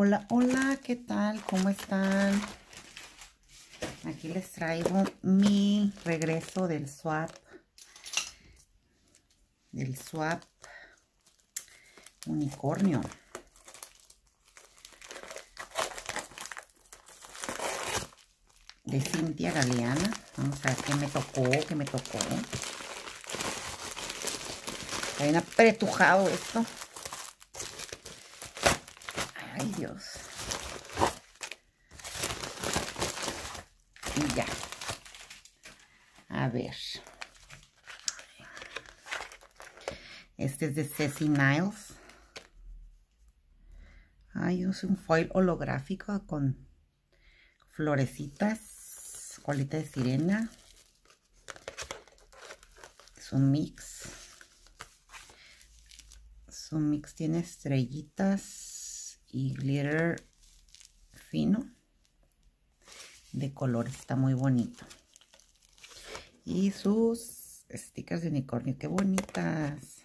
Hola, hola, ¿qué tal? ¿Cómo están? Aquí les traigo mi regreso del swap. Del swap unicornio. De Cintia Galeana. Vamos a ver qué me tocó, qué me tocó. Está bien apretujado esto. Ay, Dios. Y ya. A ver. Este es de Ceci Niles. Ay, es un foil holográfico con florecitas, colita de sirena. Es un mix. Su mix tiene estrellitas y glitter fino de color. Está muy bonito. Y sus stickers de unicornio. ¡Qué bonitas!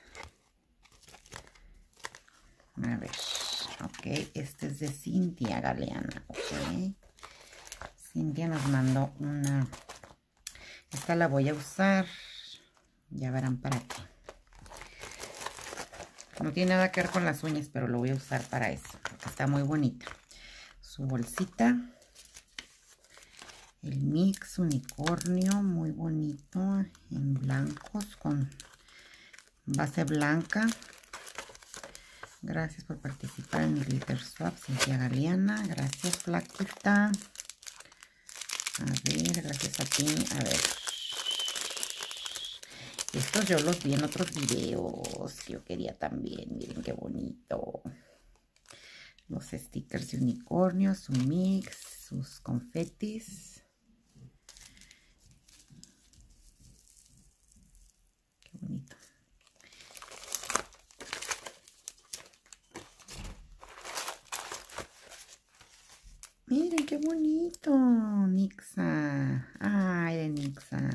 A ver. Ok, este es de Cintia Galeana. Ok. Cintia nos mandó una... Esta la voy a usar. Ya verán para qué. No tiene nada que ver con las uñas, pero lo voy a usar para eso. Está muy bonita. Su bolsita. El mix unicornio, muy bonito. En blancos, con base blanca. Gracias por participar en el Glitter Swap, Cintia Galeana. Gracias, Flaquita. A ver, gracias a ti. A ver. Estos yo los vi en otros videos yo quería también. Miren qué bonito. Los stickers de unicornio, su mix, sus confetis. Qué bonito. Miren qué bonito, Nixa. Ay, de Nixa.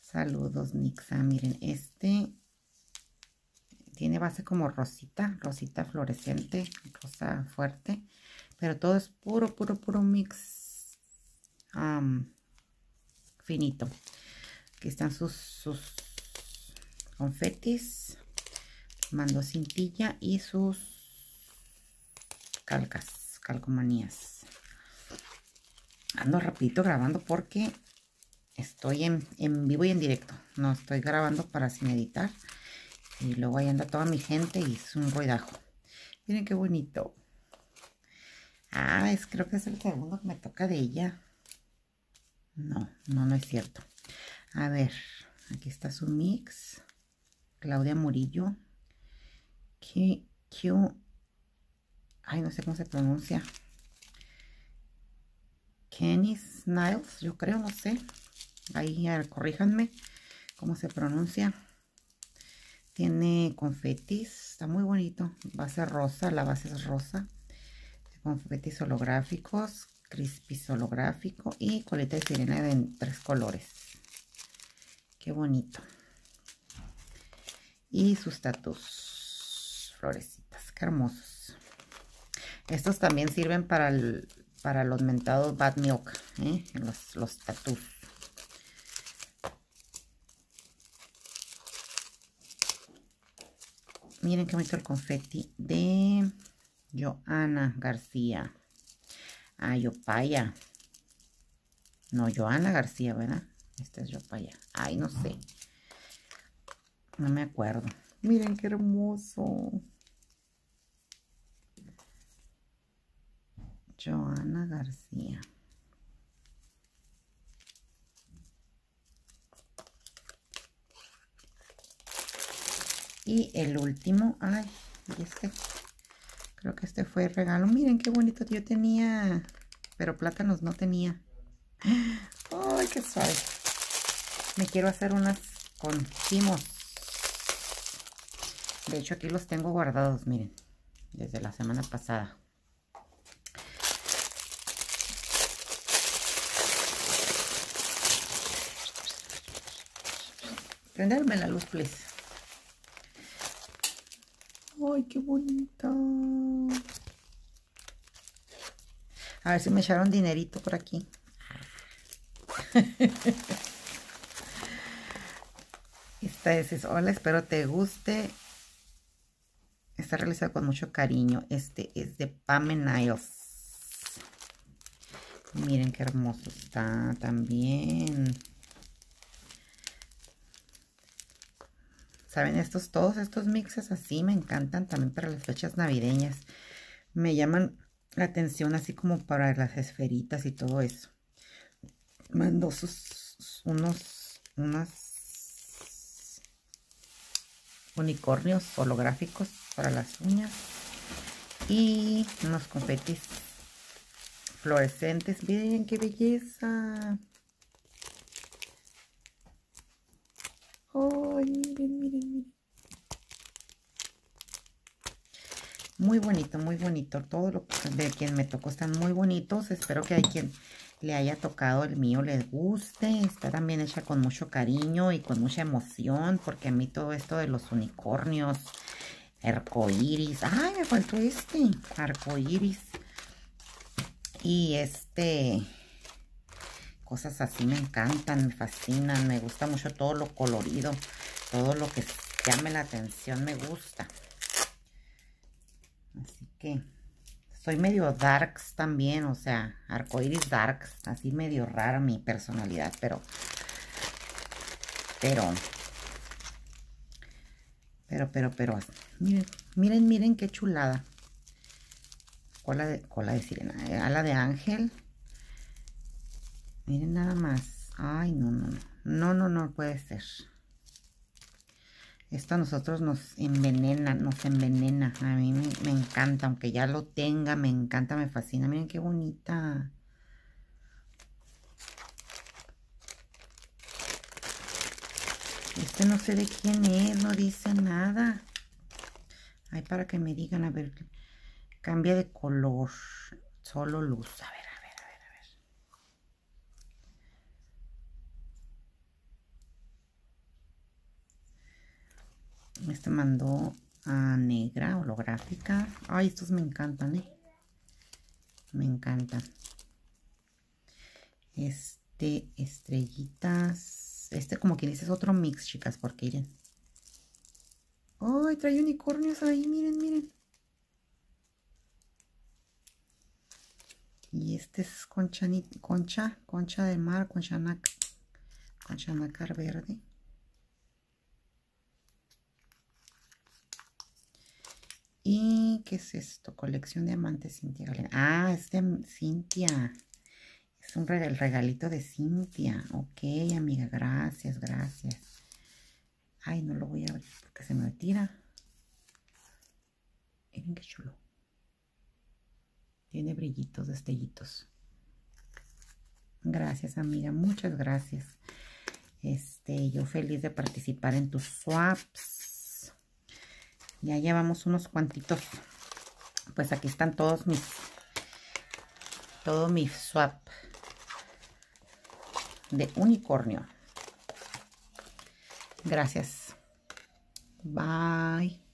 Saludos, Nixa. Miren, este tiene base como rosita, rosita fluorescente, rosa fuerte. Pero todo es puro, puro, puro mix finito. Aquí están sus, confetis. Mando cintilla y sus calcas, calcomanías. Ando rapidito grabando porque estoy en, vivo y en directo. No estoy grabando para sin editar. Y luego ahí anda toda mi gente y es un ruidajo. Miren qué bonito. Ah, es, creo que es el segundo que me toca de ella. No, no, no es cierto. A ver, aquí está su mix. Claudia Murillo. Q, Q. Ay, no sé cómo se pronuncia. Kenny Niles, yo creo, no sé. Ahí, a corríjanme cómo se pronuncia. Tiene confetis, está muy bonito. Base rosa, la base es rosa. Confetis holográficos, crispy holográfico y coleta de sirena en tres colores. Qué bonito. Y sus tatus, florecitas, qué hermosos. Estos también sirven para, el, para los mentados bad milk, ¿eh? los, los tatus. Miren qué bonito el confeti de Joana García. Ah, Yopaya. No, Joana García, ¿verdad? Este es Yopaya. Ay, no sé. No me acuerdo. Miren qué hermoso. Joana García. Y el último, ay, este, creo que este fue el regalo. Miren qué bonito, yo tenía, pero plátanos no tenía. Ay, qué suave. Me quiero hacer unas con timos. De hecho, aquí los tengo guardados, miren, desde la semana pasada. Prenderme la luz, please. ¡Ay, qué bonita! A ver si me echaron dinerito por aquí. Esta es, hola, espero te guste. Está realizado con mucho cariño. Este es de Pame Niles. Miren qué hermoso está también. ¿Saben? Estos, todos estos mixes así me encantan también para las fechas navideñas. Me llaman la atención así como para las esferitas y todo eso. Mando sus, unos, unos unicornios holográficos para las uñas y unos confetis fluorescentes. Miren qué belleza. Ay, miren, miren, miren. Muy bonito, muy bonito. Todo lo de quien me tocó están muy bonitos. Espero que a quien le haya tocado el mío les guste. Está también hecha con mucho cariño y con mucha emoción. Porque a mí todo esto de los unicornios, arcoíris. Ay, me faltó este. Arcoíris. Y este cosas así me encantan, me fascinan, me gusta mucho todo lo colorido, todo lo que llame la atención me gusta. Así que soy medio darks también, o sea, arcoiris darks, así medio rara mi personalidad, pero, pero, pero, pero, pero, miren, miren, miren qué chulada. Cola de, cola de sirena, eh, ala de ángel, Miren nada más. Ay, no, no, no. No, no, no puede ser. Esto a nosotros nos envenena, nos envenena. A mí me, encanta, aunque ya lo tenga, me encanta, me fascina. Miren qué bonita. Este no sé de quién es, no dice nada. Ay, para que me digan, a ver, cambia de color. Solo luz, a ver. Este mandó a negra, holográfica. Ay, estos me encantan, ¿eh? Me encantan. Este, estrellitas. Este como que dice es otro mix, chicas, porque miren. Ay, trae unicornios ahí, miren, miren. Y este es concha, concha, concha de mar, concha concha nácar verde. ¿Y qué es esto? Colección de amantes Cintia Galena. Ah, es de Cintia. Es un regalito de Cintia. Ok, amiga, gracias, gracias. Ay, no lo voy a abrir porque se me tira. Miren qué chulo. Tiene brillitos, destellitos. Gracias, amiga. Muchas gracias. Este, yo feliz de participar en tus swaps. Ya llevamos unos cuantitos. Pues aquí están todos mis... Todo mi swap de unicornio. Gracias. Bye.